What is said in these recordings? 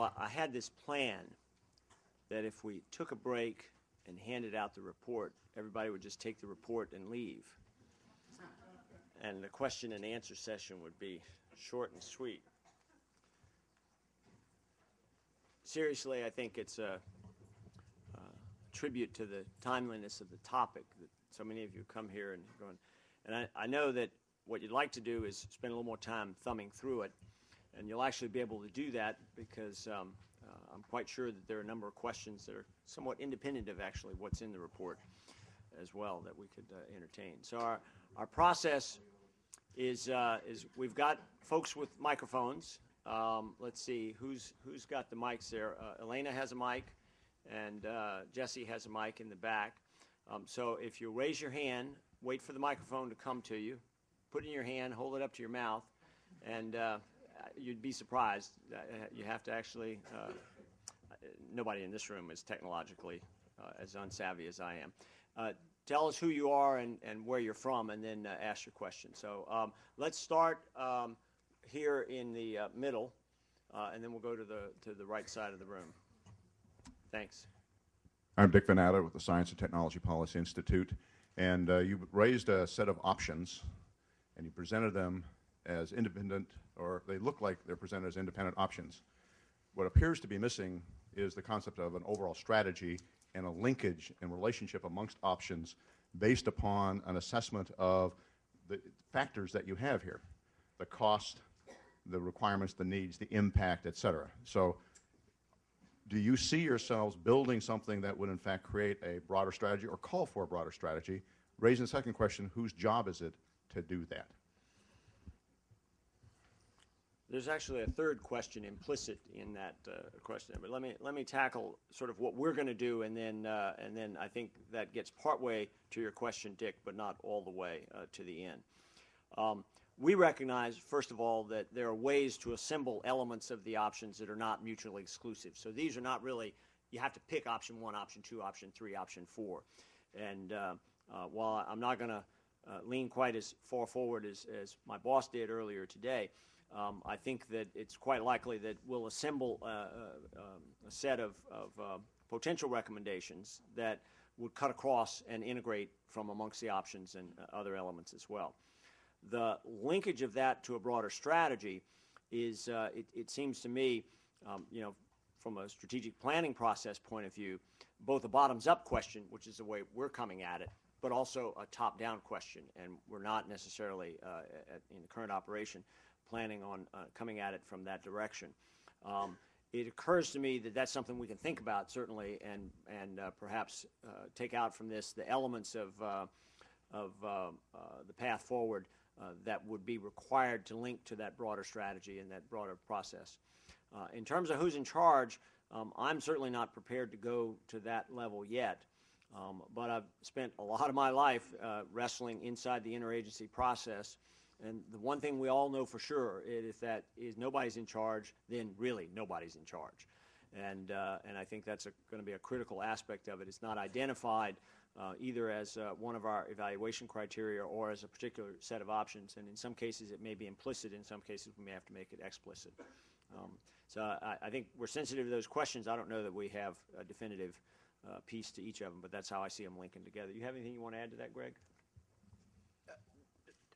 Well, I had this plan that if we took a break and handed out the report, everybody would just take the report and leave. And the question and answer session would be short and sweet. Seriously, I think it's a, a tribute to the timeliness of the topic that so many of you come here and going. And I, I know that what you'd like to do is spend a little more time thumbing through it, and you'll actually be able to do that because um, uh, I'm quite sure that there are a number of questions that are somewhat independent of actually what's in the report as well that we could uh, entertain. So our, our process is, uh, is we've got folks with microphones. Um, let's see, who's, who's got the mics there? Uh, Elena has a mic, and uh, Jesse has a mic in the back. Um, so if you raise your hand, wait for the microphone to come to you, put it in your hand, hold it up to your mouth, and uh, you'd be surprised. Uh, you have to actually, uh, nobody in this room is technologically uh, as unsavvy as I am. Uh, tell us who you are and, and where you're from, and then uh, ask your question. So um, let's start um, here in the middle, and then we'll go to the, to the right side of the room. Thanks. I'm Dick Adler with the Science and Technology Policy Institute. And uh, you raised a set of options, and you presented them as independent, or they look like they're presented as independent options. What appears to be missing is the concept of an overall strategy and a linkage and relationship amongst options based upon an assessment of the factors that you have here, the cost, the requirements, the needs, the impact, et cetera. So do you see yourselves building something that would in fact create a broader strategy or call for a broader strategy? Raising the second question, whose job is it to do that? There's actually a third question implicit in that uh, question, but let me let me tackle sort of what we're going to do, and then uh, and then I think that gets partway to your question, Dick, but not all the way uh, to the end. Um, we recognize, first of all, that there are ways to assemble elements of the options that are not mutually exclusive. So these are not really, you have to pick option one, option two, option three, option four. And uh, uh, while I'm not going to uh, lean quite as far forward as, as my boss did earlier today, um, I think that it's quite likely that we'll assemble uh, uh, um, a set of, of uh, potential recommendations that would cut across and integrate from amongst the options and other elements as well. The linkage of that to a broader strategy is, uh, it, it, seems to me, um, you know, from a strategic planning process point of view, both a bottoms-up question, which is the way we're coming at it, but also a top-down question, and we're not necessarily, uh, at, in the current operation, planning on uh, coming at it from that direction. Um, it occurs to me that that's something we can think about, certainly, and, and uh, perhaps uh, take out from this the elements of, uh, of uh, the path forward uh, that would be required to link to that broader strategy and that broader process. Uh, in terms of who's in charge, um, I'm certainly not prepared to go to that level yet. Um, but I've spent a lot of my life uh, wrestling inside the interagency process. And the one thing we all know for sure is that if nobody's in charge, then really nobody's in charge. And, uh, and I think that's going to be a critical aspect of it. It's not identified uh, either as uh, one of our evaluation criteria or as a particular set of options. And in some cases, it may be implicit. In some cases, we may have to make it explicit. Um, so I, I, think we're sensitive to those questions. I don't know that we have a definitive uh, piece to each of them, but that's how I see them linking together. You have anything you want to add to that, Greg?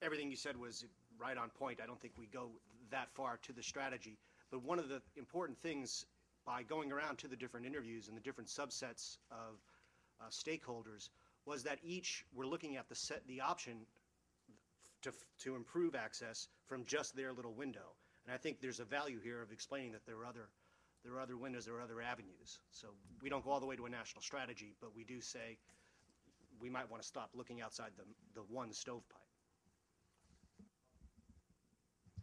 Everything you said was right on point. I don't think we go that far to the strategy. But one of the important things by going around to the different interviews and the different subsets of uh, stakeholders was that each were looking at the set the option to, to improve access from just their little window. And I think there's a value here of explaining that there are other there are other windows, there are other avenues. So we don't go all the way to a national strategy, but we do say we might want to stop looking outside the, the one stovepipe.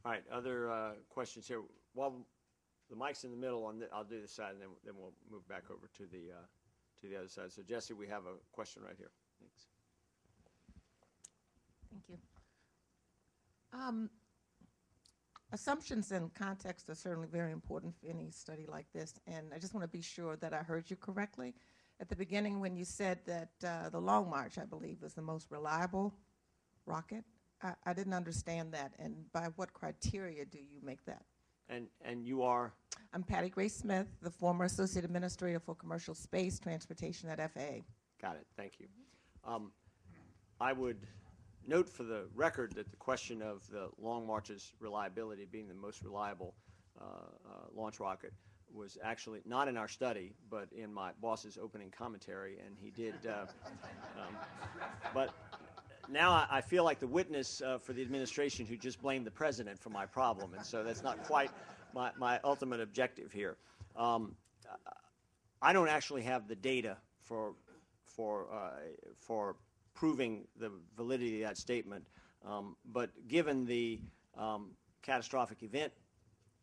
All right, other uh, questions here? While the mic's in the middle, on the, I'll do this side, and then, then we'll move back over to the uh, to the other side. So Jesse, we have a question right here. Thanks. Thank you. Um, assumptions and context are certainly very important for any study like this, and I just want to be sure that I heard you correctly. At the beginning when you said that uh, the Long March, I believe, was the most reliable rocket, I, I didn't understand that, and by what criteria do you make that? And, and you are? I'm Patti Grace Smith, the former Associate Administrator for Commercial Space Transportation at FAA. Got it, thank you. Um, I would note for the record that the question of the Long March's reliability being the most reliable uh, uh, launch rocket was actually not in our study, but in my boss's opening commentary, and he did. Uh, um, but now I, I feel like the witness uh, for the administration who just blamed the president for my problem, and so that's not quite my, my ultimate objective here. Um, I don't actually have the data for for uh, for proving the validity of that statement, um, but given the um, catastrophic event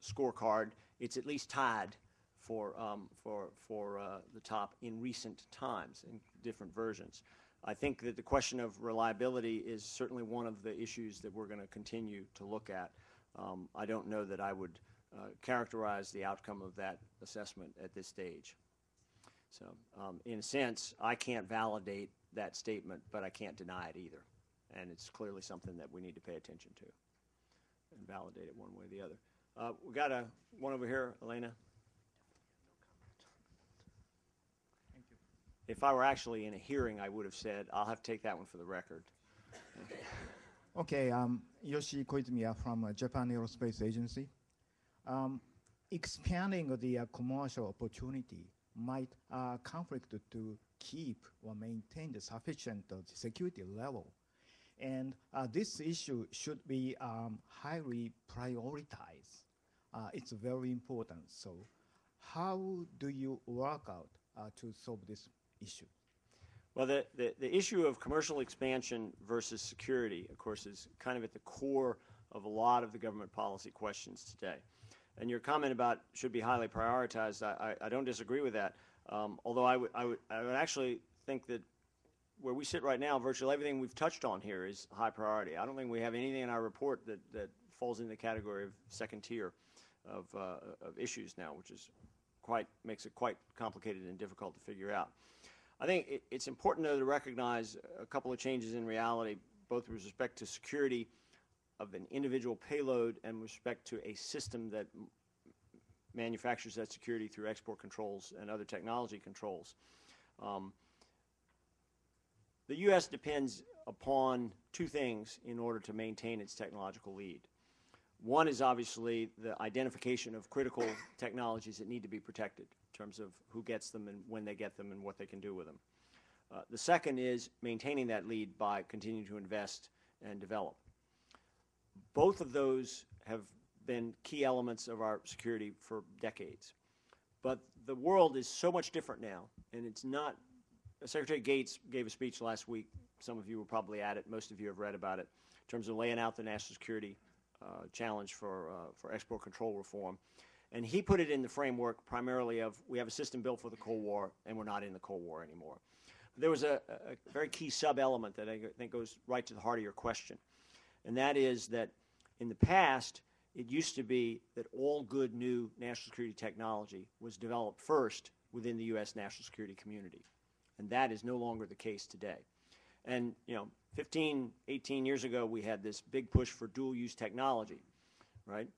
scorecard, it's at least tied for um, for for uh, the top in recent times in different versions. I think that the question of reliability is certainly one of the issues that we're going to continue to look at. Um, I don't know that I would uh, characterize the outcome of that assessment at this stage. So, um, in a sense, I can't validate that statement, but I can't deny it either. And it's clearly something that we need to pay attention to and validate it one way or the other. Uh, we got a one over here, Elena. If I were actually in a hearing, I would have said, I'll have to take that one for the record. Okay, um, Yoshi Koizumi from uh, Japan Aerospace Agency. Um, expanding the uh, commercial opportunity might uh, conflict to keep or maintain the sufficient uh, security level. And uh, this issue should be um, highly prioritized. Uh, it's very important. So how do you work out uh, to solve this issue? Well, the, the, the issue of commercial expansion versus security, of course, is kind of at the core of a lot of the government policy questions today. And your comment about should be highly prioritized, I, I, I don't disagree with that. Um, although I would, I, would, I would actually think that where we sit right now, virtually everything we've touched on here is high priority. I don't think we have anything in our report that, that falls in the category of second tier of, uh, of issues now, which is quite makes it quite complicated and difficult to figure out. I think it, it's important though to recognize a couple of changes in reality, both with respect to security of an individual payload and with respect to a system that manufactures that security through export controls and other technology controls. Um, the U.S. depends upon two things in order to maintain its technological lead. One is obviously the identification of critical technologies that need to be protected terms of who gets them and when they get them and what they can do with them. Uh, the second is maintaining that lead by continuing to invest and develop. Both of those have been key elements of our security for decades. But the world is so much different now, and it's not. Secretary Gates gave a speech last week. Some of you were probably at it. Most of you have read about it in terms of laying out the national security uh, challenge for, uh, for export control reform. And he put it in the framework primarily of we have a system built for the Cold War and we're not in the Cold War anymore. There was a, a very key sub element that I think goes right to the heart of your question. And that is that in the past, it used to be that all good new national security technology was developed first within the U.S. national security community. And that is no longer the case today. And, you know, 15, 18 years ago, we had this big push for dual use technology, right?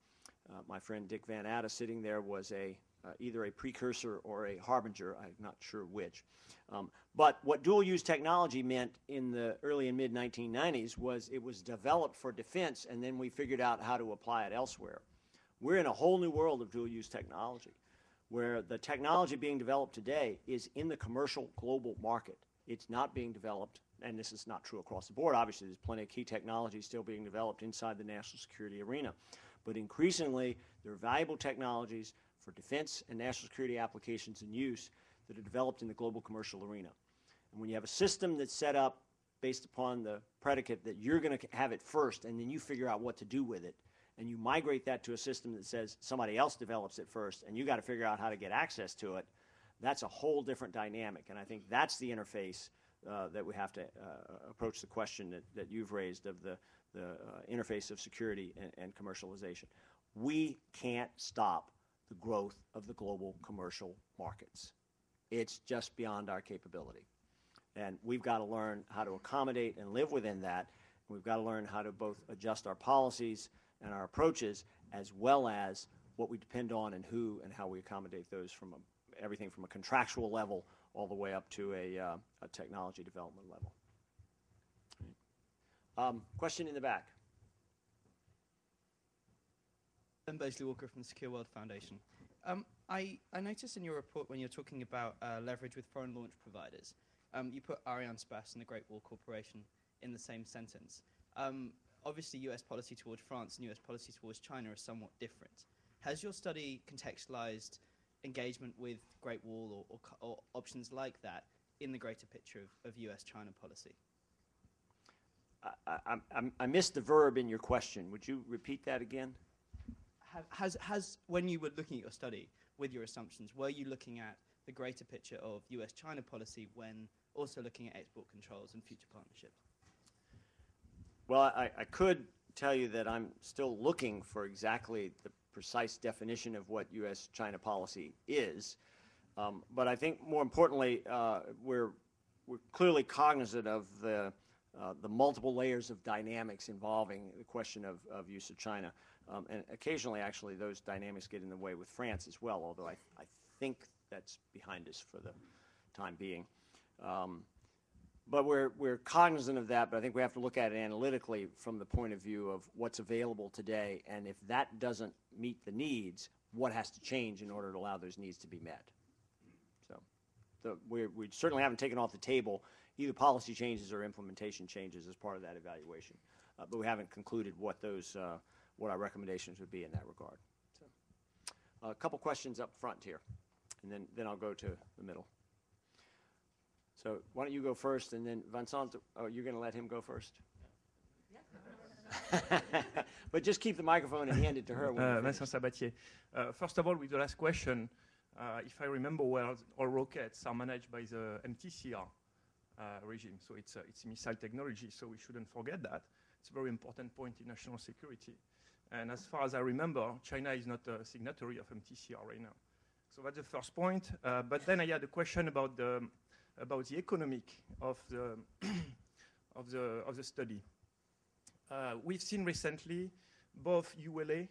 Uh, my friend Dick Van Atta sitting there was a uh, either a precursor or a harbinger. I'm not sure which. Um, but what dual use technology meant in the early and mid 1990s was it was developed for defense, and then we figured out how to apply it elsewhere. We're in a whole new world of dual use technology where the technology being developed today is in the commercial global market. It's not being developed, and this is not true across the board. Obviously, there's plenty of key technology still being developed inside the national security arena. But increasingly, there are valuable technologies for defense and national security applications and use that are developed in the global commercial arena. And when you have a system that's set up based upon the predicate that you're going to have it first and then you figure out what to do with it, and you migrate that to a system that says somebody else develops it first and you got to figure out how to get access to it, that's a whole different dynamic. And I think that's the interface uh, that we have to uh, approach the question that, that you've raised of the, the uh, interface of security and, and commercialization. We can't stop the growth of the global commercial markets. It's just beyond our capability. And we've got to learn how to accommodate and live within that. We've got to learn how to both adjust our policies and our approaches as well as what we depend on and who and how we accommodate those from a, everything from a contractual level all the way up to a, uh, a technology development level. Um, question in the back. I'm Bosley Walker from Secure World Foundation. Um, I, I noticed in your report when you're talking about uh, leverage with foreign launch providers, um, you put Arianespace and the Great Wall Corporation in the same sentence. Um, obviously, US policy towards France and US policy towards China are somewhat different. Has your study contextualized engagement with Great Wall or, or, or options like that in the greater picture of, of US China policy? I, I, I, I missed the verb in your question. Would you repeat that again? has, has, when you were looking at your study with your assumptions, were you looking at the greater picture of US China policy when also looking at export controls and future partnerships? Well, I, I could tell you that I'm still looking for exactly the precise definition of what U.S. China policy is. Um, but I think more importantly, uh, we're, we're clearly cognizant of the, uh, the multiple layers of dynamics involving the question of, of use of China. Um, and occasionally, actually, those dynamics get in the way with France as well, although I, I think that's behind us for the time being. Um, but we're, we're cognizant of that, but I think we have to look at it analytically from the point of view of what's available today, and if that doesn't meet the needs, what has to change in order to allow those needs to be met. So the, we we certainly haven't taken off the table either policy changes or implementation changes as part of that evaluation, uh, but we haven't concluded what those uh, what our recommendations would be in that regard. So, a couple questions up front here, and then, then I'll go to the middle. So why don't you go first, and then Vincent, oh, you're going to let him go first? but just keep the microphone and hand it to her. Uh, Vincent. Sabathier. Uh, first of all, with the last question, uh, if I remember well, all rockets are managed by the MTCR uh, regime, so it's, uh, it's missile technology, so we shouldn't forget that. It's a very important point in national security. And as far as I remember, China is not a signatory of MTCR right now. So that's the first point. Uh, but then I had a question about the, about the economic of the, of the, of the study. Uh, we've seen recently both ULA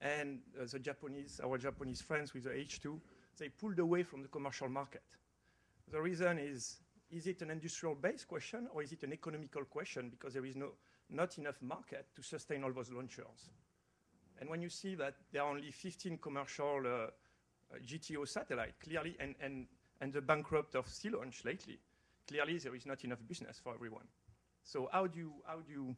and uh, the Japanese, our Japanese friends with the H2, they pulled away from the commercial market. The reason is, is it an industrial-based question or is it an economical question because there is no, not enough market to sustain all those launchers? And when you see that there are only 15 commercial uh, uh, GTO satellites, clearly, and, and, and the bankrupt of Sea Launch lately, clearly there is not enough business for everyone. So how do you, how do you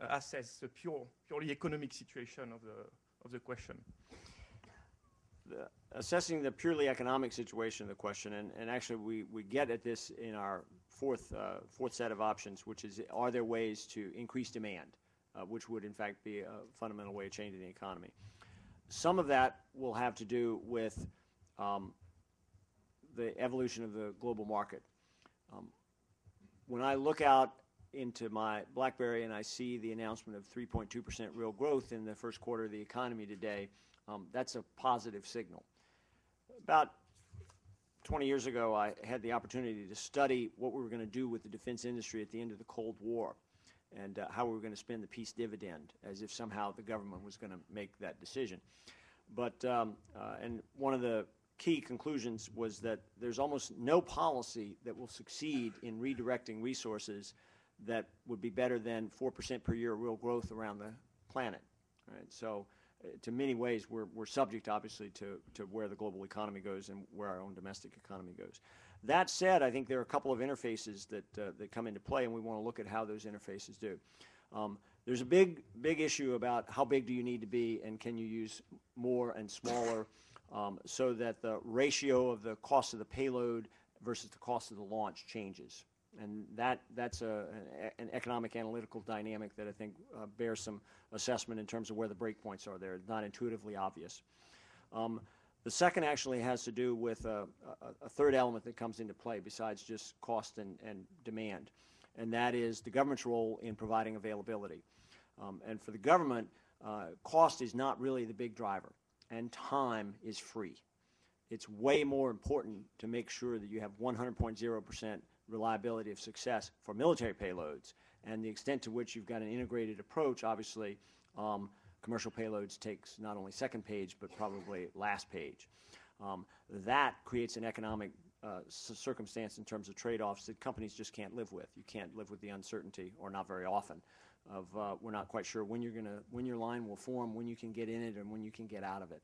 uh, assess the pure, purely economic situation of the, of the question? the- assessing the purely economic situation of the question, and, and actually we, we get at this in our fourth, uh, fourth set of options, which is are there ways to increase demand, uh, which would in fact be a fundamental way of changing the economy. Some of that will have to do with um, the evolution of the global market. Um, when I look out into my BlackBerry and I see the announcement of 3.2% real growth in the first quarter of the economy today, um, that's a positive signal. About 20 years ago, I had the opportunity to study what we were going to do with the defense industry at the end of the Cold War and uh, how we were going to spend the peace dividend as if somehow the government was going to make that decision. But, um, uh, and one of the key conclusions was that there's almost no policy that will succeed in redirecting resources that would be better than 4% per year real growth around the planet. Right? So, uh, to many ways, we're, we're subject, obviously, to, to where the global economy goes and where our own domestic economy goes. That said, I think there are a couple of interfaces that, uh, that come into play, and we want to look at how those interfaces do. Um, there's a big, big issue about how big do you need to be, and can you use more and smaller, um, so that the ratio of the cost of the payload versus the cost of the launch changes. And that, that's a, an, economic analytical dynamic that I think uh, bears some assessment in terms of where the breakpoints are there. It's not intuitively obvious. Um, the second actually has to do with a, a, a third element that comes into play besides just cost and, and demand, and that is the government's role in providing availability. Um, and for the government, uh, cost is not really the big driver, and time is free. It's way more important to make sure that you have 100.0% reliability of success for military payloads, and the extent to which you've got an integrated approach, obviously, um, commercial payloads takes not only second page, but probably last page. Um, that creates an economic uh, circumstance in terms of trade-offs that companies just can't live with. You can't live with the uncertainty, or not very often, of uh, we're not quite sure when you're to, when your line will form, when you can get in it, and when you can get out of it,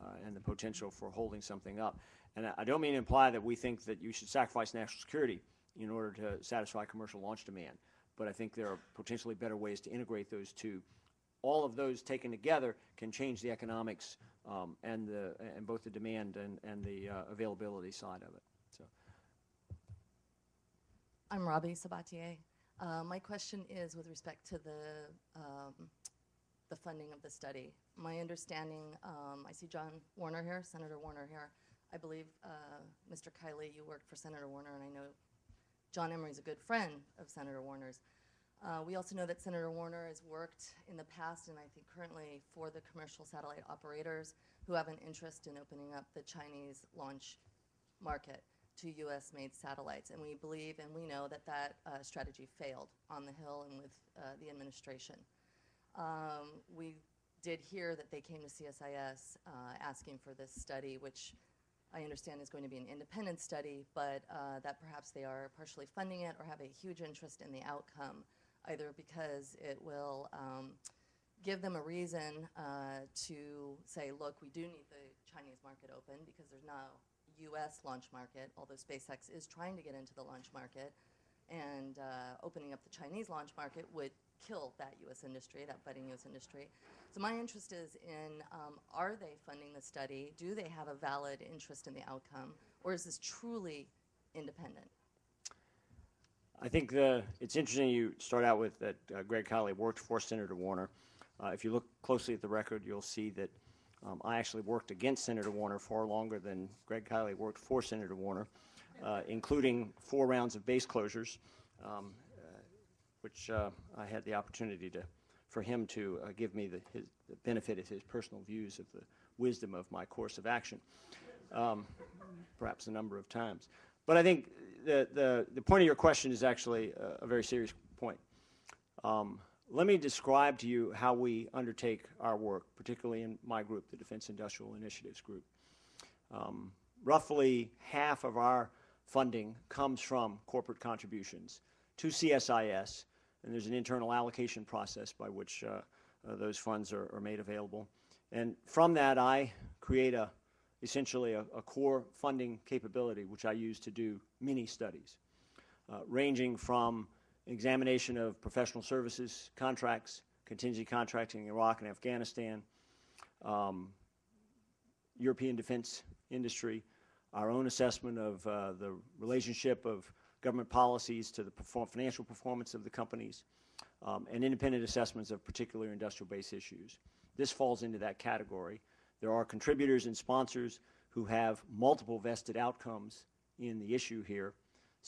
uh, and the potential for holding something up. And I- I don't mean to imply that we think that you should sacrifice national security in order to satisfy commercial launch demand, but I think there are potentially better ways to integrate those two all of those taken together can change the economics um, and the and both the demand and and the uh, availability side of it. So I'm Robbie Sabatier. Uh, my question is with respect to the um, the funding of the study. My understanding, um, I see John Warner here, Senator Warner here. I believe, uh, Mr. Kiley, you worked for Senator Warner, and I know John Hamre's a good friend of Senator Warner's. Uh, we also know that Senator Warner has worked in the past and I think currently for the commercial satellite operators who have an interest in opening up the Chinese launch market to U.S. made satellites. And we believe and we know that that uh, strategy failed on the Hill and with uh, the administration. Um, we did hear that they came to CSIS uh, asking for this study, which I understand is going to be an independent study, but uh, that perhaps they are partially funding it or have a huge interest in the outcome, either because it will um, give them a reason uh, to say, look, we do need the Chinese market open because there's no U.S. launch market, although SpaceX is trying to get into the launch market. And uh, opening up the Chinese launch market would kill that U.S. industry, that budding U.S. industry. So my interest is in um, are they funding the study? Do they have a valid interest in the outcome? Or is this truly independent? I think the it's interesting you start out with that uh, Greg Kiley worked for Senator Warner. Uh, if you look closely at the record, you'll see that um, I actually worked against Senator Warner far longer than Greg Kiley worked for Senator Warner, uh, including four rounds of base closures, um, uh, which uh, I had the opportunity to, for him to uh, give me the, his, the benefit of his personal views of the wisdom of my course of action, um, perhaps a number of times. But I think the, the, the point of your question is actually a, a very serious point. Um, let me describe to you how we undertake our work, particularly in my group, the Defense Industrial Initiatives Group. Um, roughly half of our funding comes from corporate contributions to CSIS, and there's an internal allocation process by which uh, uh, those funds are, are, made available. And from that, I create a essentially a, a core funding capability, which I use to do mini studies, uh, ranging from examination of professional services contracts, contingency contracting in Iraq and Afghanistan, um, European defense industry, our own assessment of uh, the relationship of government policies to the perform financial performance of the companies, um, and independent assessments of particular industrial base issues. This falls into that category. There are contributors and sponsors who have multiple vested outcomes in the issue here,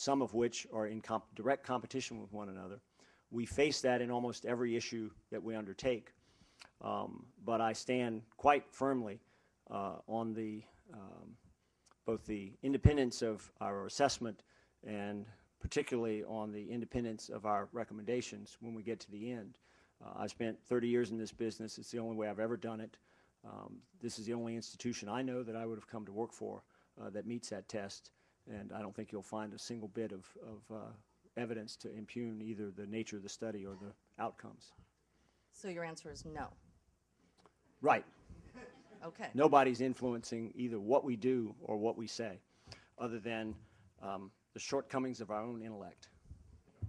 some of which are in comp direct competition with one another. We face that in almost every issue that we undertake. Um, but I stand quite firmly uh, on the um, both the independence of our assessment and particularly on the independence of our recommendations when we get to the end. Uh, I've spent 30 years in this business. It's the only way I've ever done it. Um, this is the only institution I know that I would have come to work for uh, that meets that test, and I don't think you'll find a single bit of, of uh, evidence to impugn either the nature of the study or the outcomes. So your answer is no. Right. Okay. Nobody's influencing either what we do or what we say, other than um, the shortcomings of our own intellect.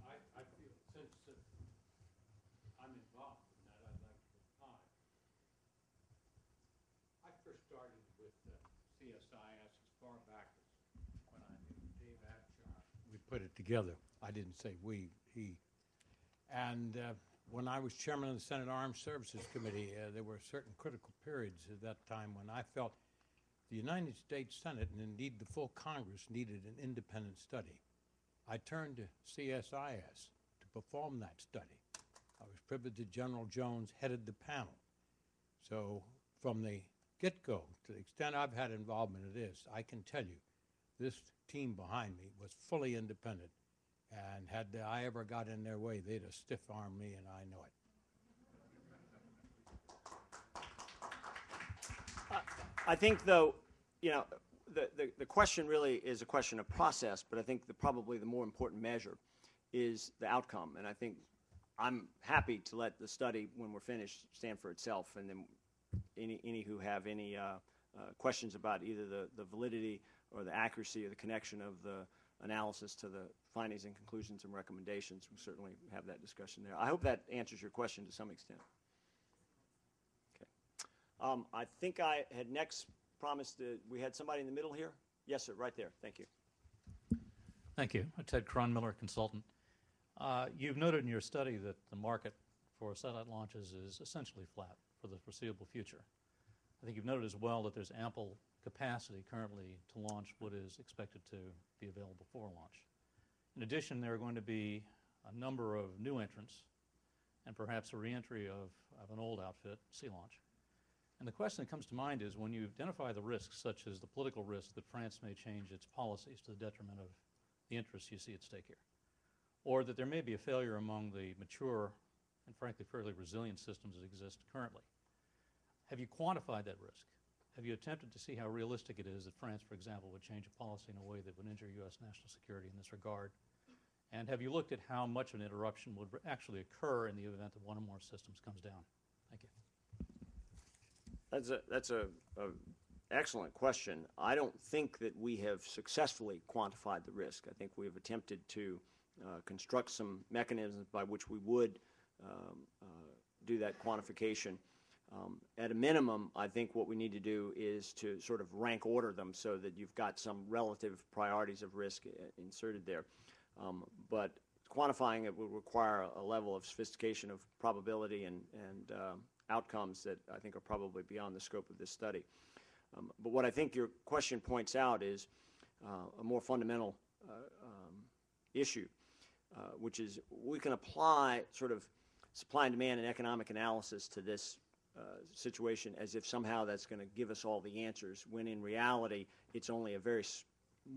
I, I feel, since uh, I'm involved in that, I'd like to reply. I first started with uh, CSIS as far back as when I knew Dave Abshire. We put it together. I didn't say we, he. And uh, when I was chairman of the Senate Armed Services Committee, uh, there were certain critical periods at that time when I felt the United States Senate, and indeed the full Congress, needed an independent study. I turned to CSIS to perform that study. I was privileged that General Jones headed the panel. So from the get-go, to the extent I've had involvement in this, I can tell you this team behind me was fully independent. And had I ever got in their way, they'd have stiff-armed me, and I know it. I think, though, you know, the, the, the question really is a question of process, but I think the, probably the more important measure is the outcome. And I think I'm happy to let the study, when we're finished, stand for itself, and then any, any who have any uh, uh, questions about either the, the validity or the accuracy or the connection of the analysis to the findings and conclusions and recommendations, we'll certainly have that discussion there. I hope that answers your question to some extent. Okay. Um, I think I had next promised that we had somebody in the middle here. Yes, sir, right there. Thank you. Thank you. Ted Cronmiller, consultant. Uh, you've noted in your study that the market for satellite launches is essentially flat for the foreseeable future. I think you've noted as well that there's ample capacity currently to launch what is expected to be available for launch. In addition, there are going to be a number of new entrants and perhaps a reentry of, of an old outfit, Sea Launch. And the question that comes to mind is when you identify the risks, such as the political risk that France may change its policies to the detriment of the interests you see at stake here, or that there may be a failure among the mature and frankly fairly resilient systems that exist currently. Have you quantified that risk? Have you attempted to see how realistic it is that France, for example, would change a policy in a way that would injure U.S. national security in this regard? And have you looked at how much of an interruption would actually occur in the event that one or more systems comes down? Thank you. That's a, that's a, a excellent question. I don't think that we have successfully quantified the risk. I think we have attempted to uh, construct some mechanisms by which we would um, uh, do that quantification. Um, at a minimum, I think what we need to do is to sort of rank order them so that you've got some relative priorities of risk uh, inserted there. Um, but quantifying it would require a level of sophistication of probability and, and uh, outcomes that I think are probably beyond the scope of this study. Um, but what I think your question points out is uh, a more fundamental uh, um, issue, uh, which is we can apply sort of supply and demand and economic analysis to this uh, situation as if somehow that's going to give us all the answers, when in reality it's only a very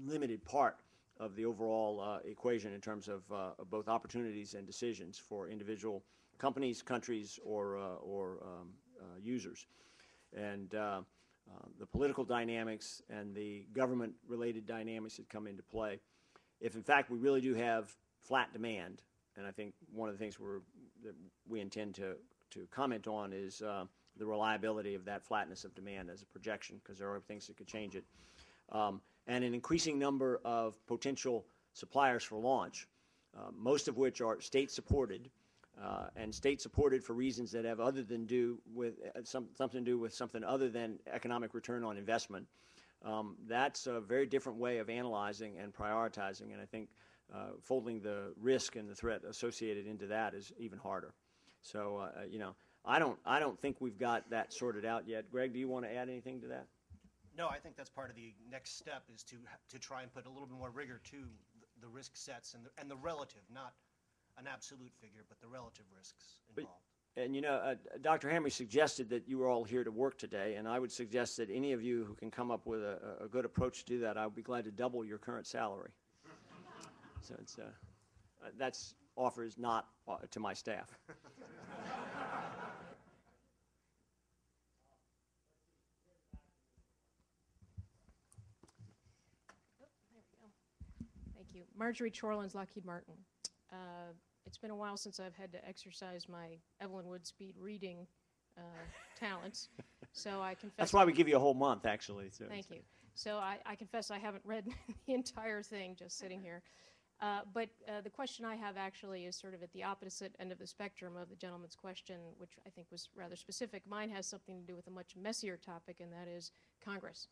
limited part of the overall uh, equation in terms of, uh, of, both opportunities and decisions for individual companies, countries, or, uh, or um, uh, users. And the political dynamics and the government-related dynamics that come into play. If in fact we really do have flat demand, and I think one of the things we're, that we intend to to comment on is uh, the reliability of that flatness of demand as a projection, because there are things that could change it. Um, and an increasing number of potential suppliers for launch, uh, most of which are state supported, uh, and state supported for reasons that have other than do with uh, some, something to do with something other than economic return on investment. Um, that's a very different way of analyzing and prioritizing, and I think uh, folding the risk and the threat associated into that is even harder. So, uh, you know, I don't, I don't think we've got that sorted out yet. Greg, do you want to add anything to that? No, I think that's part of the next step is to, to try and put a little bit more rigor to the, risk sets and the, and the relative, not an absolute figure, but the relative risks involved. But, and you know, uh, Dr. Hamre suggested that you were all here to work today, and I would suggest that any of you who can come up with a, a good approach to do that, I would be glad to double your current salary. so it's, uh, uh, that's offers not uh, to my staff. Thank you. Marjorie Chorlins, Lockheed Martin. Uh, it's been a while since I've had to exercise my Evelyn Wood speed reading uh, talents, so I confess. That's why we give you a whole month, actually. So Thank you. So I, I confess I haven't read the entire thing just sitting here. Uh, but uh, the question I have actually is sort of at the opposite end of the spectrum of the gentleman's question, which I think was rather specific. Mine has something to do with a much messier topic, and that is Congress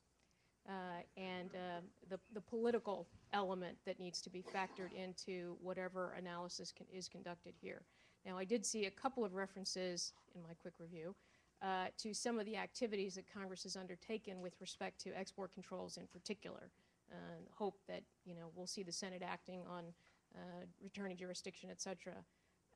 uh, and uh, the, the political element that needs to be factored into whatever analysis can, is conducted here. Now, I did see a couple of references in my quick review uh, to some of the activities that Congress has undertaken with respect to export controls in particular hope that you know we'll see the Senate acting on uh, returning jurisdiction, et cetera.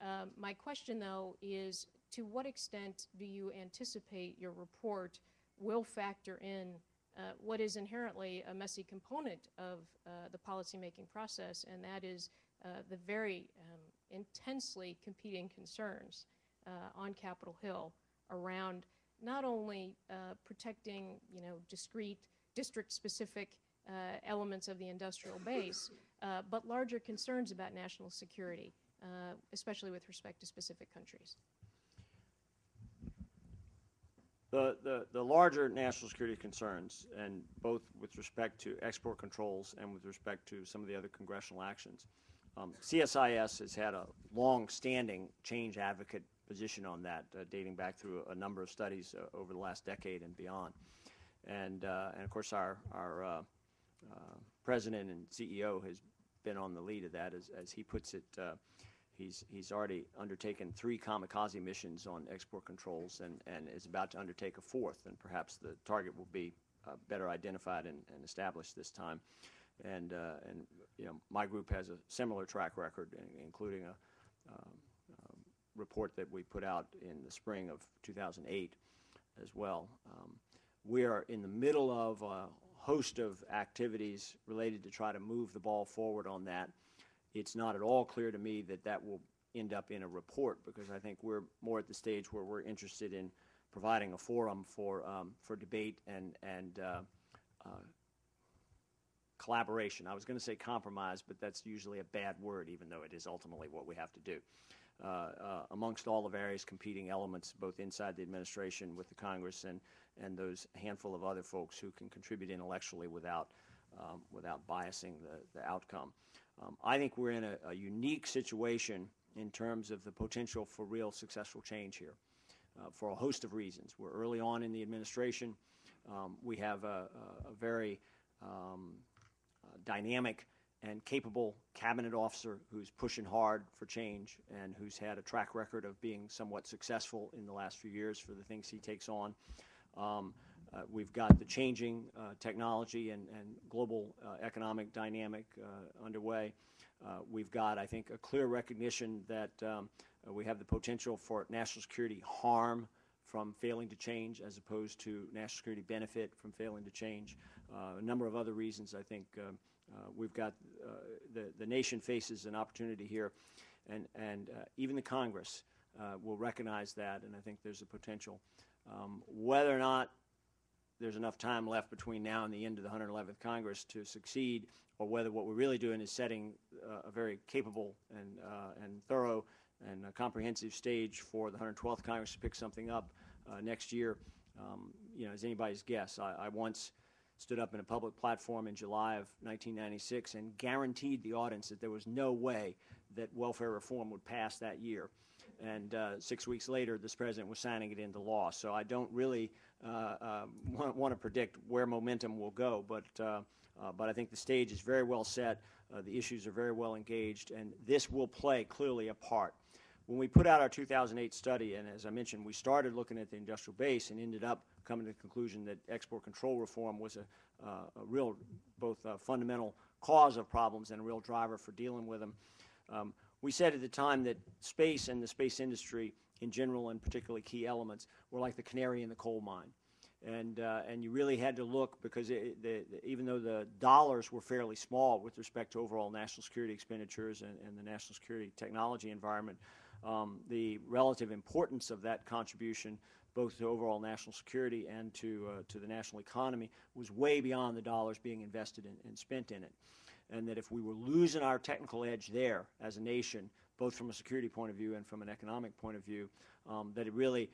Um, my question, though, is to what extent do you anticipate your report will factor in uh, what is inherently a messy component of uh, the policymaking process, and that is uh, the very um, intensely competing concerns uh, on Capitol Hill around not only uh, protecting, you know, discrete, district-specific uh, elements of the industrial base, uh, but larger concerns about national security, uh, especially with respect to specific countries. The, the, the larger national security concerns, and both with respect to export controls and with respect to some of the other congressional actions, um, CSIS has had a long-standing change advocate position on that, uh, dating back through a number of studies uh, over the last decade and beyond. And, uh, and of course, our, our uh, president and CEO has been on the lead of that. As, as he puts it, uh, he's, he's already undertaken three kamikaze missions on export controls and, and is about to undertake a fourth, and perhaps the target will be uh, better identified and, and established this time. And, uh, and you know, my group has a similar track record, including a um, um, report that we put out in the spring of 2008 as well. Um, we are in the middle of host of activities related to try to move the ball forward on that. It's not at all clear to me that that will end up in a report because I think we're more at the stage where we're interested in providing a forum for um, for debate and and uh, uh, collaboration. I was going to say compromise, but that's usually a bad word, even though it is ultimately what we have to do. Uh, uh, amongst all the various competing elements, both inside the administration with the Congress and, and those handful of other folks who can contribute intellectually without, um, without biasing the, the outcome. Um, I think we're in a, a unique situation in terms of the potential for real successful change here uh, for a host of reasons. We're early on in the administration. Um, we have a, a, a very um, uh, dynamic and capable cabinet officer who's pushing hard for change and who's had a track record of being somewhat successful in the last few years for the things he takes on. Um, uh, we've got the changing uh, technology and, and global uh, economic dynamic uh, underway. Uh, we've got, I think, a clear recognition that um, uh, we have the potential for national security harm from failing to change as opposed to national security benefit from failing to change. A number of other reasons, I think, um, we've got the, the nation faces an opportunity here, and, and even the Congress will recognize that, and I think there's a potential. Um, whether or not there's enough time left between now and the end of the 111th Congress to succeed, or whether what we're really doing is setting uh, a very capable and, uh, and thorough and comprehensive stage for the 112th Congress to pick something up uh, next year, um, you know, is anybody's guess. I, I once stood up in a public platform in July of 1996 and guaranteed the audience that there was no way that welfare reform would pass that year. And uh, six weeks later, this president was signing it into law. So I don't really uh, uh, want, want to predict where momentum will go, but, uh, uh, but I think the stage is very well set. The issues are very well engaged, and this will play clearly a part. When we put out our 2008 study, and as I mentioned, we started looking at the industrial base and ended up coming to the conclusion that export control reform was a, a real, both fundamental cause of problems and a real driver for dealing with them. Um, we said at the time that space and the space industry in general, and particularly key elements, were like the canary in the coal mine. And, uh, and you really had to look because it, the, the, even though the dollars were fairly small with respect to overall national security expenditures and, and the national security technology environment, um, the relative importance of that contribution both to overall national security and to, uh, to the national economy was way beyond the dollars being invested in, and spent in it. And that if we were losing our technical edge there as a nation, both from a security point of view and from an economic point of view, um, that it really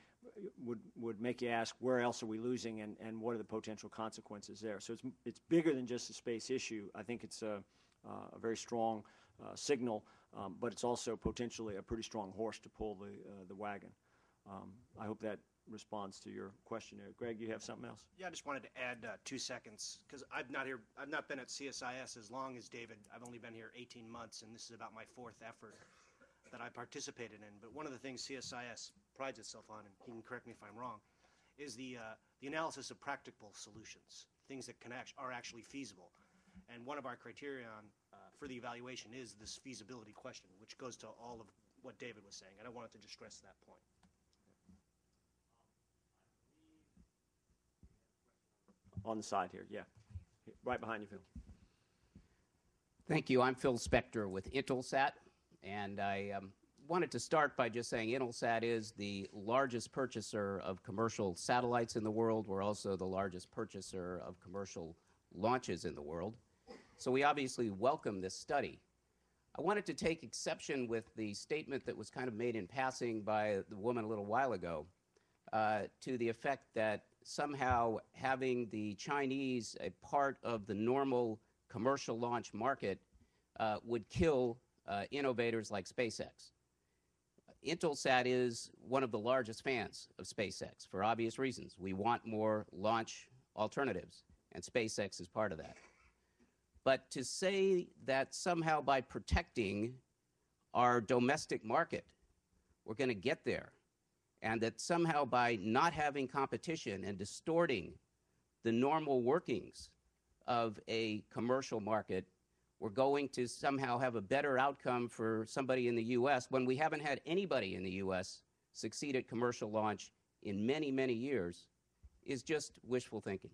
would, would make you ask where else are we losing and, and what are the potential consequences there. So it's, it's bigger than just a space issue. I think it's a, uh, a very strong uh, signal, um, but it's also potentially a pretty strong horse to pull the, uh, the wagon. Um, I hope that responds to your question there. Greg, you have something else? Yeah, I just wanted to add uh, two seconds because I've not here. I've not been at CSIS as long as David. I've only been here 18 months, and this is about my fourth effort that I participated in. But one of the things CSIS prides itself on, and he can correct me if I'm wrong, is the uh, the analysis of practical solutions, things that can act- are actually feasible. And one of our criterion uh, for the evaluation is this feasibility question, which goes to all of what David was saying. And I wanted to just stress that point. On the side here, yeah. Right behind you, Phil. Thank you. I'm Phil Spector with Intelsat, and I um, wanted to start by just saying Intelsat is the largest purchaser of commercial satellites in the world. We're also the largest purchaser of commercial launches in the world. So we obviously welcome this study. I wanted to take exception with the statement that was kind of made in passing by the woman a little while ago uh, to the effect that somehow having the Chinese a part of the normal commercial launch market uh, would kill uh, innovators like SpaceX. Intelsat is one of the largest fans of SpaceX for obvious reasons. We want more launch alternatives, and SpaceX is part of that. But to say that somehow by protecting our domestic market, we're going to get there, and that somehow by not having competition and distorting the normal workings of a commercial market, we're going to somehow have a better outcome for somebody in the U.S. when we haven't had anybody in the U.S. succeed at commercial launch in many, many years is just wishful thinking.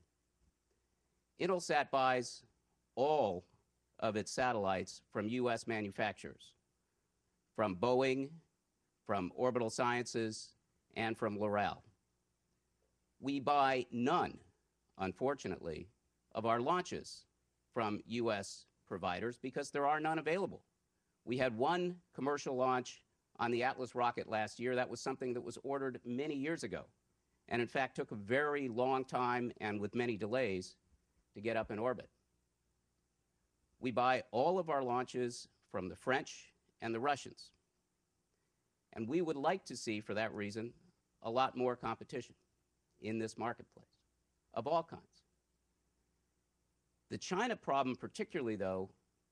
Intelsat buys all of its satellites from U.S. manufacturers, from Boeing, from Orbital Sciences, and from Loral. We buy none, unfortunately, of our launches from U.S. providers because there are none available. We had one commercial launch on the Atlas rocket last year. That was something that was ordered many years ago, and in fact took a very long time and with many delays to get up in orbit. We buy all of our launches from the French and the Russians. And we would like to see, for that reason, a lot more competition in this marketplace of all kinds. The China problem, particularly, though,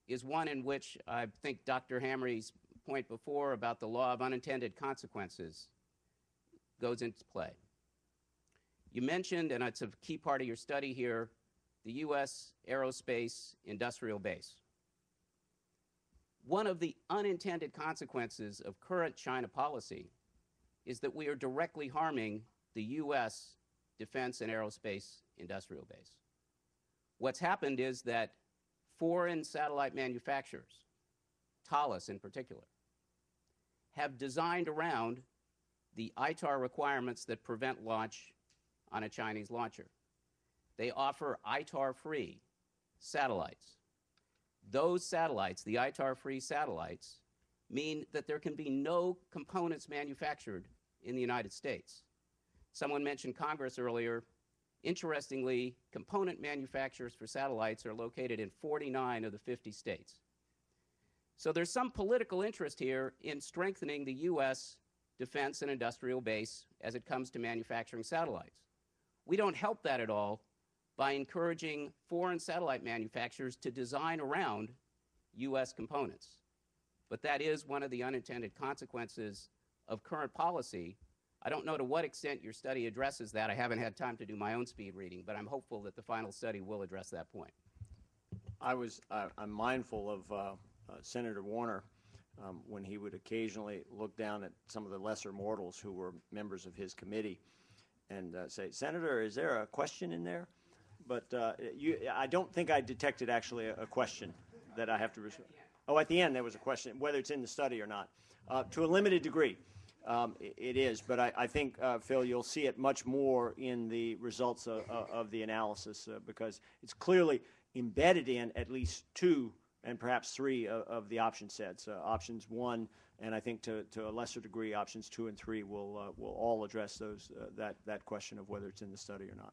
is one in which I think Dr. Hamre's point before about the law of unintended consequences goes into play. You mentioned, and it's a key part of your study here, the U.S. aerospace industrial base. One of the unintended consequences of current China policy is that we are directly harming the U.S. defense and aerospace industrial base. What's happened is that foreign satellite manufacturers, Thales in particular, have designed around the ITAR requirements that prevent launch on a Chinese launcher. They offer ITAR-free satellites. Those satellites, the ITAR-free satellites, mean that there can be no components manufactured in the United States. Someone mentioned Congress earlier. Interestingly, component manufacturers for satellites are located in 49 of the 50 states. So there's some political interest here in strengthening the U.S. defense and industrial base as it comes to manufacturing satellites. We don't help that at all by encouraging foreign satellite manufacturers to design around U.S. components. But that is one of the unintended consequences of current policy. I don't know to what extent your study addresses that. I haven't had time to do my own speed reading, but I'm hopeful that the final study will address that point. I was, uh, I'm mindful of uh, uh, Senator Warner um, when he would occasionally look down at some of the lesser mortals who were members of his committee and uh, say, Senator, is there a question in there? But uh, you, I don't think I detected actually a, a question that I have to. Res- oh, at the end there was a question, whether it's in the study or not. Uh, to a limited degree, um, i- it is. But I, I think, uh, Phil, you'll see it much more in the results of, of the analysis uh, because it's clearly embedded in at least two and perhaps three of, of the option sets. Uh, options one, and I think to, to a lesser degree, options two and three will uh, will all address those uh, that that question of whether it's in the study or not.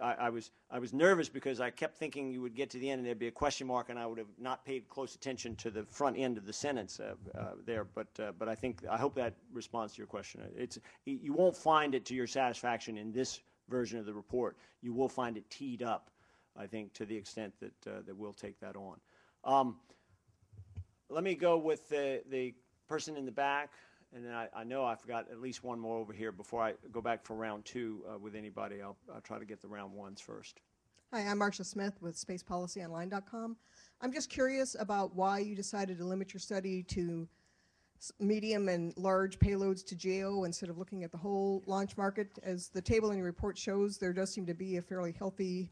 I, I was I was nervous because I kept thinking you would get to the end and there'd be a question mark, and I would have not paid close attention to the front end of the sentence uh, uh, there. But uh, but I think I hope that responds to your question. It's you won't find it to your satisfaction in this version of the report. You will find it teed up, I think, to the extent that uh, that we'll take that on. Um, let me go with the the person in the back. And then I, I know I forgot at least one more over here before I go back for round two uh, with anybody. I'll, I'll try to get the round ones first. Hi, I'm Marcia Smith with SpacePolicyOnline.com. I'm just curious about why you decided to limit your study to medium and large payloads to GEO instead of looking at the whole launch market. As the table in your report shows, there does seem to be a fairly healthy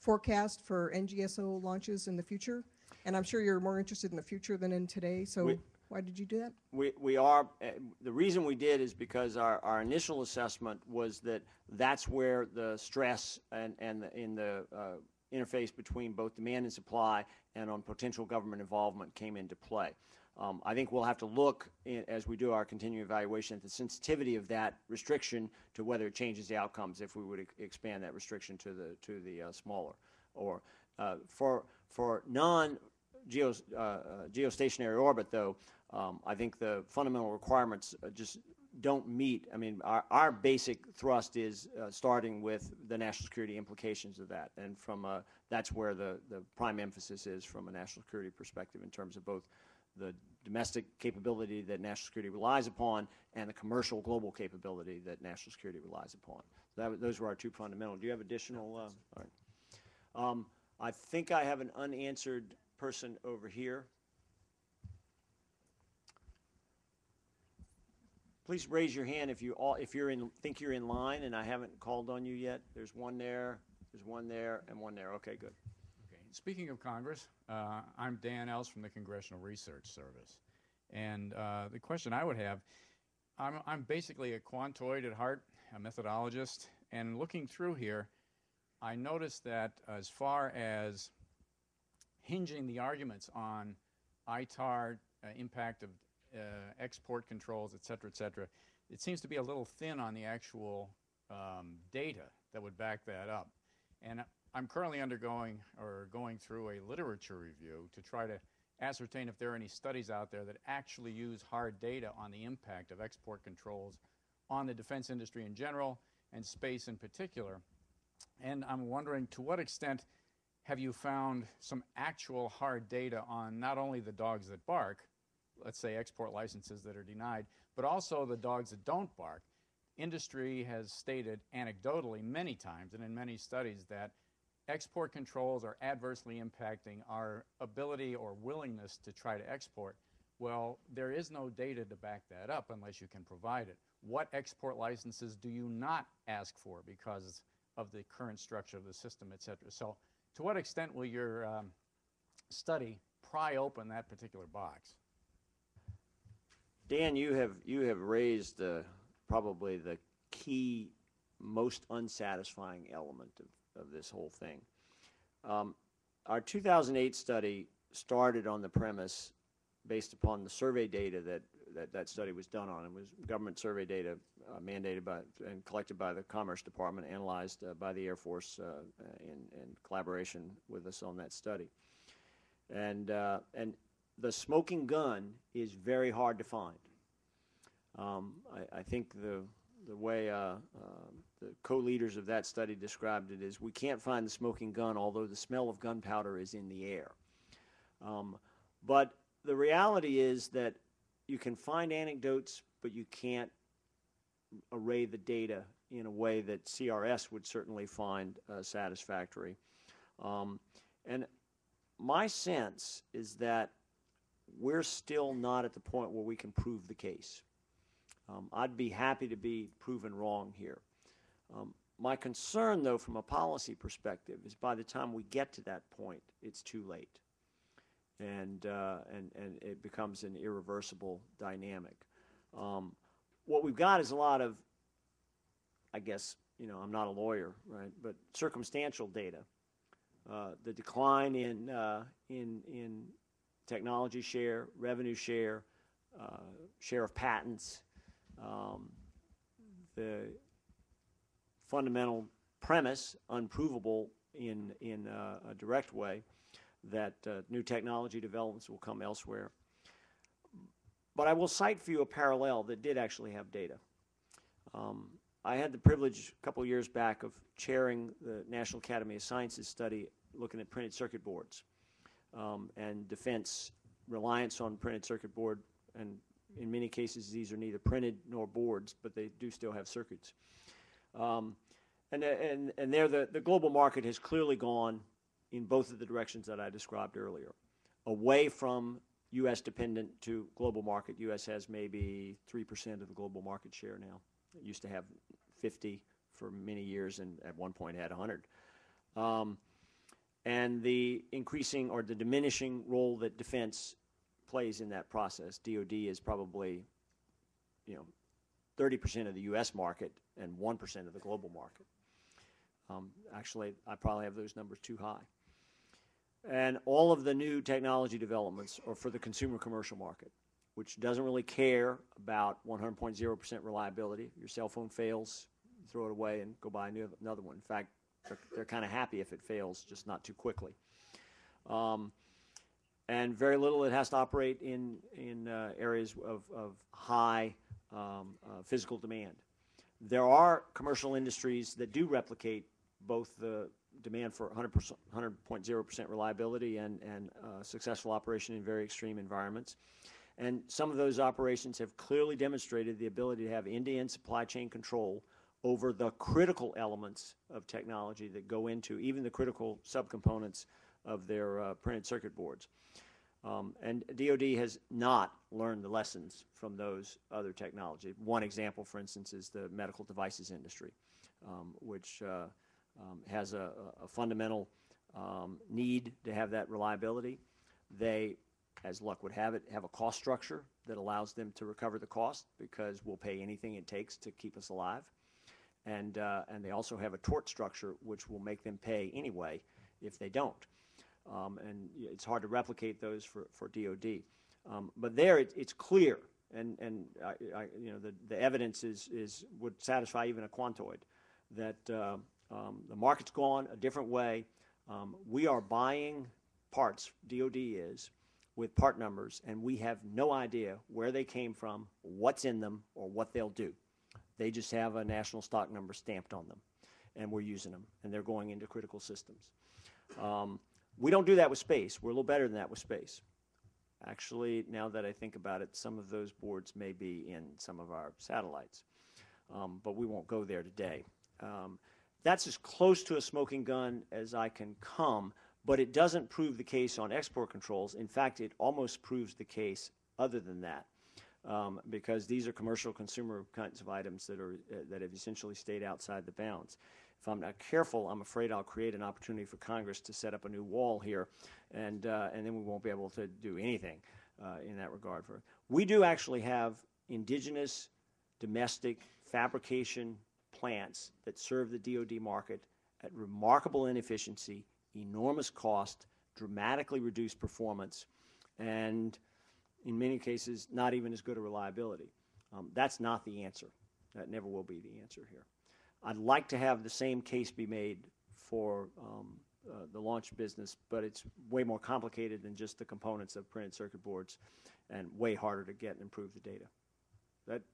forecast for NGSO launches in the future. And I'm sure you're more interested in the future than in today. So We- Why did you do that? We, we are, uh, the reason we did is because our, our initial assessment was that that's where the stress and, and the- in the uh, interface between both demand and supply and on potential government involvement came into play. Um, I think we'll have to look, i- as we do our continuing evaluation, at the sensitivity of that restriction to whether it changes the outcomes if we would ex- expand that restriction to the, to the uh, smaller. Or, uh, for, for non, geo, uh, uh, geostationary orbit, though, um, I think the fundamental requirements uh, just don't meet. I mean, our, our basic thrust is uh, starting with the national security implications of that, and from uh, that's where the, the prime emphasis is from a national security perspective in terms of both the domestic capability that national security relies upon and the commercial global capability that national security relies upon. That, those were our two fundamental. Do you have additional? Uh, all right. Um, I think I have an unanswered person over here. Please raise your hand if you all, if you're in, think you're in line and I haven't called on you yet. There's one there, there's one there, and one there. Okay, good. Okay. Speaking of Congress, uh, I'm Dan Els from the Congressional Research Service. And uh, the question I would have I'm, I'm basically a quantoid at heart, a methodologist, and looking through here, I noticed that as far as hinging the arguments on ITAR, uh, impact of uh, export controls, et cetera, et cetera, it seems to be a little thin on the actual um, data that would back that up. And I'm currently undergoing or going through a literature review to try to ascertain if there are any studies out there that actually use hard data on the impact of export controls on the defense industry in general and space in particular. And I'm wondering to what extent have you found some actual hard data on not only the dogs that bark, let's say export licenses that are denied, but also the dogs that don't bark? Industry has stated anecdotally many times and in many studies that export controls are adversely impacting our ability or willingness to try to export. Well, there is no data to back that up unless you can provide it. What export licenses do you not ask for because of the current structure of the system, et cetera? So, to what extent will your um, study pry open that particular box? Dan, you have, you have raised uh, probably the key, most unsatisfying element of, of this whole thing. Um, Our 2008 study started on the premise, based upon the survey data that, that that study was done on. It was government survey data uh, mandated by, and collected by the Commerce Department, analyzed uh, by the Air Force uh, in, in collaboration with us on that study. And, uh, and the smoking gun is very hard to find. Um, I, I think the, the way uh, uh, the co-leaders of that study described it is we can't find the smoking gun, although the smell of gunpowder is in the air. Um, but the reality is that you can find anecdotes, but you can't array the data in a way that CRS would certainly find uh, satisfactory. Um, and my sense is that we're still not at the point where we can prove the case. Um, I'd be happy to be proven wrong here. Um, my concern, though, from a policy perspective, is by the time we get to that point, it's too late. And, uh, and, and it becomes an irreversible dynamic. Um, what we've got is a lot of, I guess, you know, I'm not a lawyer, right, but circumstantial data. Uh, the decline in, uh, in, in technology share, revenue share, uh, share of patents, um, the fundamental premise, unprovable in, in uh, a direct way, that uh, new technology developments will come elsewhere. But I will cite for you a parallel that did actually have data. Um, I had the privilege a couple years back of chairing the National Academy of Sciences study looking at printed circuit boards um, and defense reliance on printed circuit board. And in many cases, these are neither printed nor boards, but they do still have circuits. Um, and, and, and there, the, the global market has clearly gone in both of the directions that I described earlier, away from U.S. dependent to global market. U.S. has maybe 3% of the global market share now. It used to have 50 for many years and at one point had 100. Um, and the increasing or the diminishing role that defense plays in that process. DoD is probably, you know, 30% of the U.S. market and 1% of the global market. Um, actually, I probably have those numbers too high. And all of the new technology developments are for the consumer commercial market, which doesn't really care about 100.0% reliability. Your cell phone fails, throw it away and go buy new, another one. In fact, they're, they're kind of happy if it fails, just not too quickly. Um, and very little it has to operate in, in uh, areas of, of high um, uh, physical demand. There are commercial industries that do replicate both the demand for 100%, 100.0% reliability and, and uh, successful operation in very extreme environments. And some of those operations have clearly demonstrated the ability to have end-to-end supply chain control over the critical elements of technology that go into even the critical subcomponents of their uh, printed circuit boards. Um, and DoD has not learned the lessons from those other technology. One example, for instance, is the medical devices industry, um, which uh, um, has a, a fundamental um, need to have that reliability. They, as luck would have it, have a cost structure that allows them to recover the cost because we'll pay anything it takes to keep us alive. And, uh, and they also have a tort structure which will make them pay anyway if they don't. Um, and it's hard to replicate those for, for DoD. Um, but there, it, it's clear, and, and I, I, you know, the, the evidence is, is, would satisfy even a quantoid, that uh, um, the market's gone a different way. Um, we are buying parts, DoD is, with part numbers, and we have no idea where they came from, what's in them, or what they'll do. They just have a national stock number stamped on them, and we're using them, and they're going into critical systems. Um, we don't do that with space. We're a little better than that with space. Actually, now that I think about it, some of those boards may be in some of our satellites, um, but we won't go there today. Um, that's as close to a smoking gun as I can come, but it doesn't prove the case on export controls. In fact, it almost proves the case other than that. Um, because these are commercial consumer kinds of items that are uh, that have essentially stayed outside the bounds. If I'm not careful, I'm afraid I'll create an opportunity for Congress to set up a new wall here, and uh, and then we won't be able to do anything uh, in that regard. For we do actually have indigenous, domestic fabrication plants that serve the DoD market at remarkable inefficiency, enormous cost, dramatically reduced performance, and in many cases, not even as good a reliability. Um, that's not the answer. That never will be the answer here. I'd like to have the same case be made for um, uh, the launch business, but it's way more complicated than just the components of printed circuit boards and way harder to get and improve the data. That's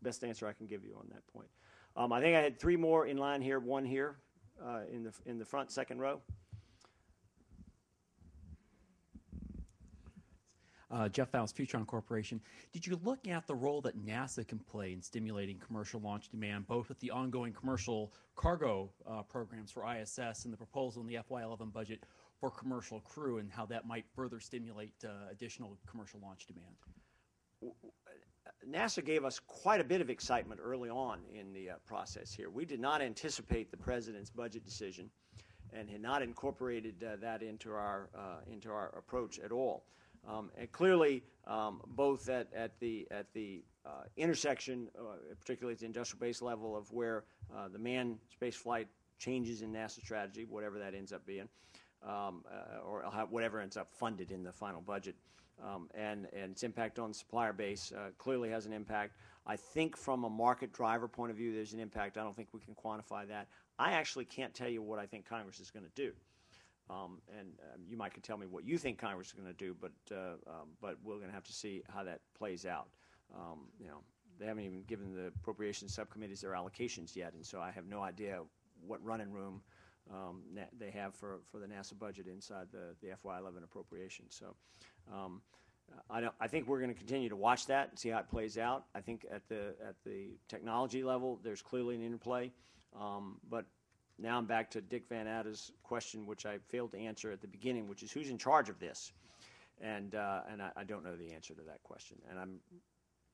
the best answer I can give you on that point. Um, I think I had three more in line here, one here uh, in, the, in the front, second row. Uh, Jeff Foust, Futron Corporation. Did you look at the role that NASA can play in stimulating commercial launch demand, both with the ongoing commercial cargo uh, programs for ISS and the proposal in the FY11 budget for commercial crew, and how that might further stimulate uh, additional commercial launch demand? NASA gave us quite a bit of excitement early on in the uh, process here. We did not anticipate the president's budget decision and had not incorporated uh, that into our, uh, into our approach at all. Um, and clearly, um, both at, at the, at the uh, intersection, uh, particularly at the industrial base level of where uh, the manned space flight changes in NASA strategy, whatever that ends up being, um, uh, or whatever ends up funded in the final budget, um, and, and its impact on the supplier base uh, clearly has an impact. I think from a market driver point of view, there's an impact. I don't think we can quantify that. I actually can't tell you what I think Congress is going to do. Um, and um, you might could tell me what you think Congress is going to do, but uh, um, but we're going to have to see how that plays out. Um, you know, they haven't even given the appropriations subcommittees their allocations yet, and so I have no idea what running room um, they have for, for the NASA budget inside the, the FY11 appropriation. So um, I, don't, I think we're going to continue to watch that and see how it plays out. I think at the at the technology level, there's clearly an interplay, but now I'm back to Dick Van Atta's question, which I failed to answer at the beginning, which is who's in charge of this? And, uh, and I, I, don't know the answer to that question. And I'm,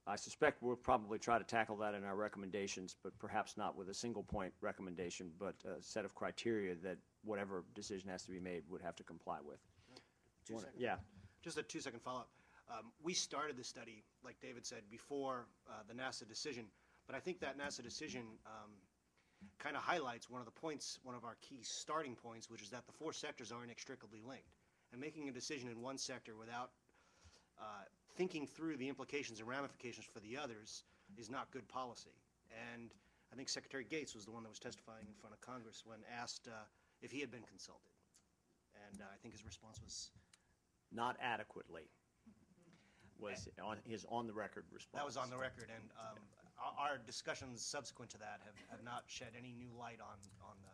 I suspect we'll probably try to tackle that in our recommendations, but perhaps not with a single point recommendation, but a set of criteria that whatever decision has to be made would have to comply with. Two seconds. Yeah. Just a two-second follow-up. Um, we started the study, like David said, before uh, the NASA decision, but I think that NASA decision um, kind of highlights one of the points, one of our key starting points, which is that the four sectors are inextricably linked. And making a decision in one sector without uh, thinking through the implications and ramifications for the others is not good policy. And I think Secretary Gates was the one that was testifying in front of Congress when asked uh, if he had been consulted. And uh, I think his response was, Not adequately was on his on-the-record response. that was on the record. And um, our, our discussions subsequent to that have, have not shed any new light on, on the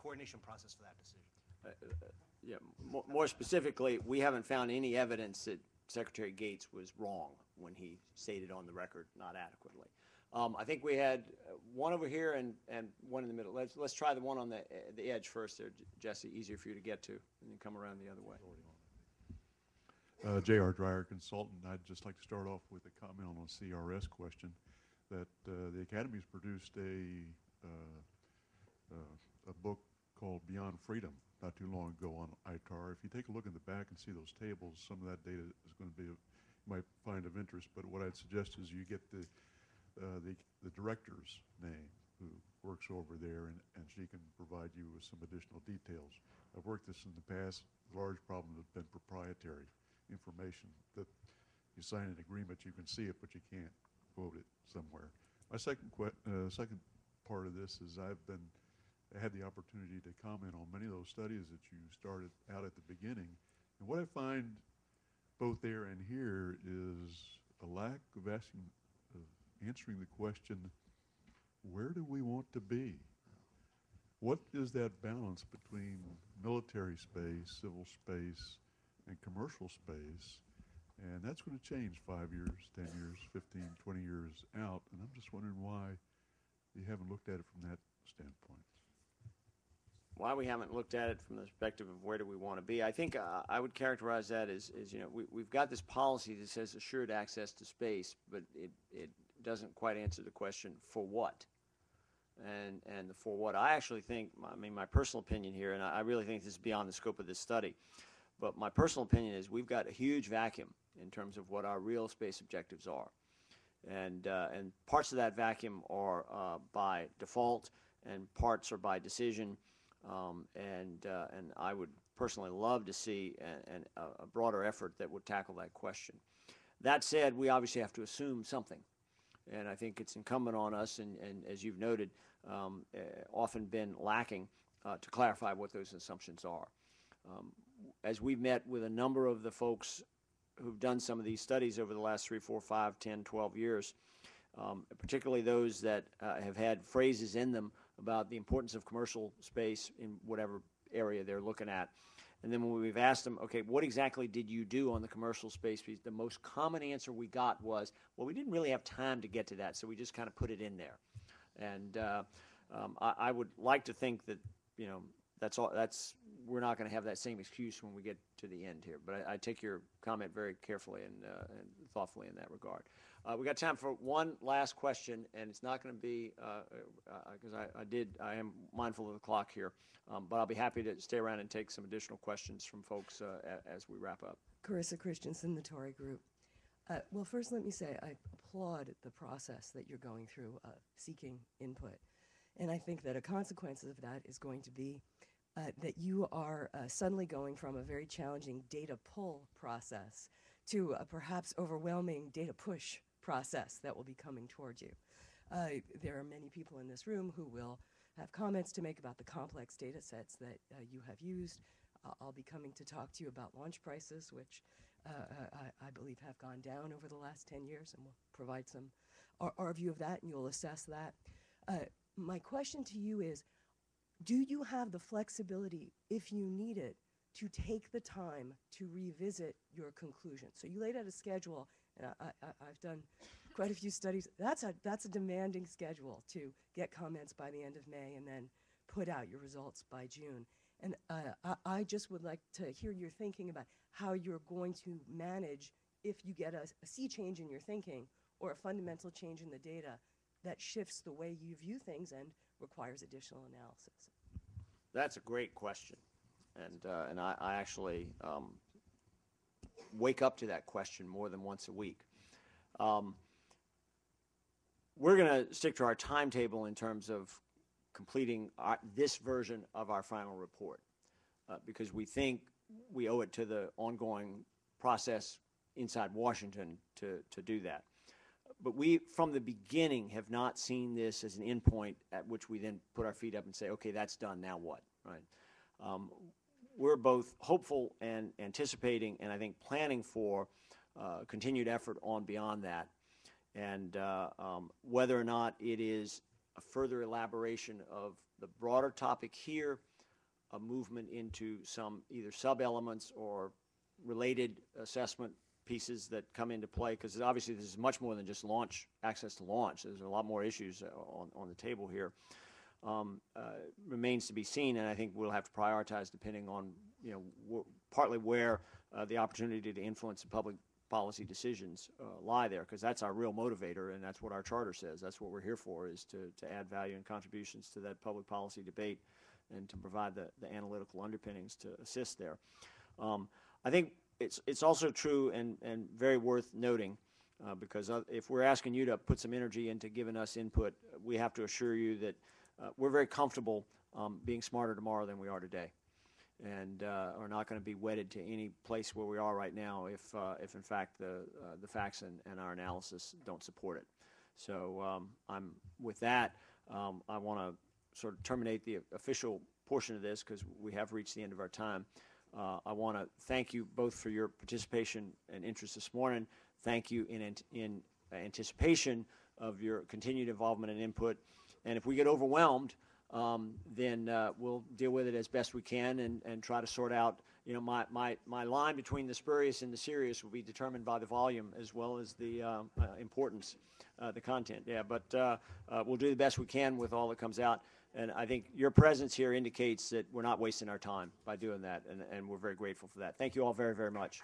coordination process for that decision. Uh, uh, Yeah, mo- more specifically, we haven't found any evidence that Secretary Gates was wrong when he stated on the record not adequately. Um, I think we had uh, one over here and, and one in the middle. Let's, let's try the one on the, uh, the edge first there, Jesse, easier for you to get to, and then come around the other way. Uh, J.R. Dryer, consultant. I'd just like to start off with a comment on a CRS question that uh, the Academy's produced a, uh, uh, a book called Beyond Freedom not too long ago on ITAR. If you take a look in the back and see those tables, some of that data is going to be, you might find of interest, but what I'd suggest is you get the, uh, the, the director's name who works over there and, and she can provide you with some additional details. I've worked this in the past. The large problem has been proprietary information that you sign an agreement, you can see it, but you can't quote it somewhere. My second uh, second part of this is I've been, had the opportunity to comment on many of those studies that you started out at the beginning. And what I find both there and here is a lack of asking, of answering the question, where do we want to be? What is that balance between military space, civil space, and commercial space? And that's going to change five years, 10 years, 15, 20 years out. And I'm just wondering why you haven't looked at it from that standpoint. why we haven't looked at it from the perspective of where do we want to be. I think uh, I would characterize that as, as you know, we, we've got this policy that says assured access to space, but it, it doesn't quite answer the question for what. And, and the for what, I actually think, I mean, my personal opinion here, and I really think this is beyond the scope of this study, but my personal opinion is we've got a huge vacuum in terms of what our real space objectives are. And, uh, and parts of that vacuum are uh, by default, and parts are by decision. Um, and, uh, and I would personally love to see an, a- broader effort that would tackle that question. That said, we obviously have to assume something. And I think it's incumbent on us, and, and as you've noted, um, uh, often been lacking uh, to clarify what those assumptions are. Um, as we've met with a number of the folks who've done some of these studies over the last three, four, five, 10, 12 years, um, particularly those that uh, have had phrases in them about the importance of commercial space in whatever area they're looking at. And then when we've asked them, okay, what exactly did you do on the commercial space piece? The most common answer we got was, well, we didn't really have time to get to that, so we just kind of put it in there. And uh, um, I, I would like to think that, you know, that's all, that's, we're not going to have that same excuse when we get to the end here. But I, I take your comment very carefully and, uh, and thoughtfully in that regard. Uh, we got time for one last question, and it's not going to be, because I, I did, I am mindful of the clock here, um, but I'll be happy to stay around and take some additional questions from folks uh, a, as we wrap up. Carissa Christensen, the Tauri Group. Uh, well, first, let me say I applaud the process that you're going through, uh, seeking input. And I think that a consequence of that is going to be uh, that you are uh, suddenly going from a very challenging data pull process to a perhaps overwhelming data push process that will be coming towards you. Uh, there are many people in this room who will have comments to make about the complex data sets that uh, you have used. Uh, I'll be coming to talk to you about launch prices, which uh, I, I believe have gone down over the last 10 years, and we'll provide some our, our view of that, and you'll assess that. My question to you is, do you have the flexibility, if you need it, to take the time to revisit your conclusion? So you laid out a schedule, and I, I've done quite a few studies. That's a, that's a demanding schedule to get comments by the end of May and then put out your results by June. And uh, I, I just would like to hear your thinking about how you're going to manage if you get a, a sea change in your thinking or a fundamental change in the data that shifts the way you view things and requires additional analysis. That's a great question, and uh, and I, I actually um, wake up to that question more than once a week. Um, we're going to stick to our timetable in terms of completing our, this version of our final report uh, because we think we owe it to the ongoing process inside Washington to, to do that. But we, from the beginning, have not seen this as an endpoint at which we then put our feet up and say, okay, that's done, now what, right? Um, we're both hopeful and anticipating, and I think planning for uh, continued effort on beyond that. And uh, um, whether or not it is a further elaboration of the broader topic here, a movement into some either sub-elements or related assessment pieces that come into play, because obviously this is much more than just launch, access to launch. There's a lot more issues uh, on, on the table here. Um, uh, remains to be seen, and I think we'll have to prioritize depending on, you know, partly where uh, the opportunity to influence the public policy decisions uh, lie there, because that's our real motivator, and that's what our charter says. That's what we're here for, is to, to add value and contributions to that public policy debate and to provide the, the analytical underpinnings to assist there. Um, I think it's, it's also true and, and very worth noting, uh, because uh, if we're asking you to put some energy into giving us input, we have to assure you that uh, we're very comfortable um, being smarter tomorrow than we are today and uh, are not going to be wedded to any place where we are right now if, uh, if in fact the, uh, the facts and, and our analysis don't support it. So um, I'm, with that, um, I want to sort of terminate the official portion of this because we have reached the end of our time. Uh, I want to thank you both for your participation and interest this morning. Thank you in, in anticipation of your continued involvement and input. And if we get overwhelmed, um, then uh, we'll deal with it as best we can and, and try to sort out, you know, my, my, my line between the spurious and the serious will be determined by the volume as well as the uh, uh, importance, uh, the content. Yeah, but uh, uh, we'll do the best we can with all that comes out. And I think your presence here indicates that we're not wasting our time by doing that, and, and we're very grateful for that. Thank you all very, very much.